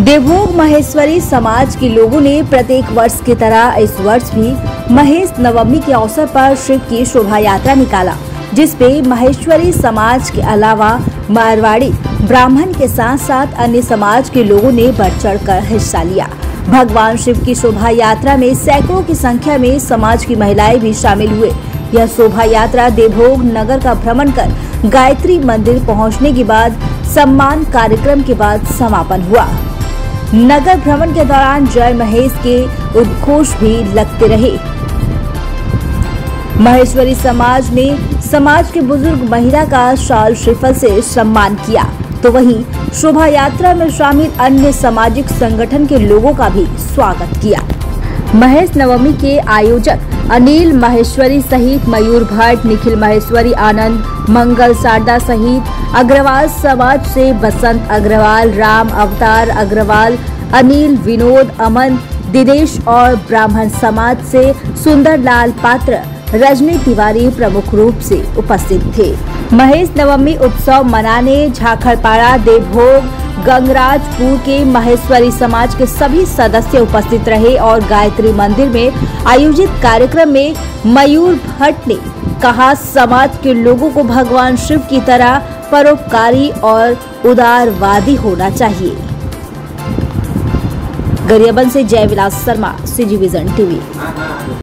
देवभोग महेश्वरी समाज के लोगों ने प्रत्येक वर्ष की तरह इस वर्ष भी महेश नवमी के अवसर पर शिव की शोभा यात्रा निकाला जिसपे महेश्वरी समाज के अलावा मारवाड़ी, ब्राह्मण के साथ साथ अन्य समाज के लोगों ने बढ़ चढ़ कर हिस्सा लिया। भगवान शिव की शोभा यात्रा में सैकड़ों की संख्या में समाज की महिलाएँ भी शामिल हुए। यह शोभा यात्रा देवभोग नगर का भ्रमण कर गायत्री मंदिर पहुँचने के बाद सम्मान कार्यक्रम के बाद समापन हुआ। नगर भ्रमण के दौरान जय महेश के उद्घोष भी लगते रहे। महेश्वरी समाज ने समाज के बुज़ुर्ग महिला का शाल श्रीफल से सम्मान किया। तो वहीं शोभा यात्रा में शामिल अन्य सामाजिक संगठन के लोगों का भी स्वागत किया। महेश नवमी के आयोजक अनिल महेश्वरी सहित मयूर भट्ट, निखिल महेश्वरी आनंद, मंगल शारदा सहित अग्रवाल समाज से बसंत अग्रवाल, राम अवतार अग्रवाल, अनिल, विनोद, अमन, दिनेश और ब्राह्मण समाज से सुंदर लाल पात्र, रजनी तिवारी प्रमुख रूप से उपस्थित थे। महेश नवमी उत्सव मनाने झाखड़पाड़ा देवभोग, गंगराजपुर के महेश्वरी समाज के सभी सदस्य उपस्थित रहे और गायत्री मंदिर में आयोजित कार्यक्रम में मयूर भट्ट ने कहा, समाज के लोगों को भगवान शिव की तरह परोपकारी और उदारवादी होना चाहिए। गरियाबंद से जयविलास शर्मा विजन टीवी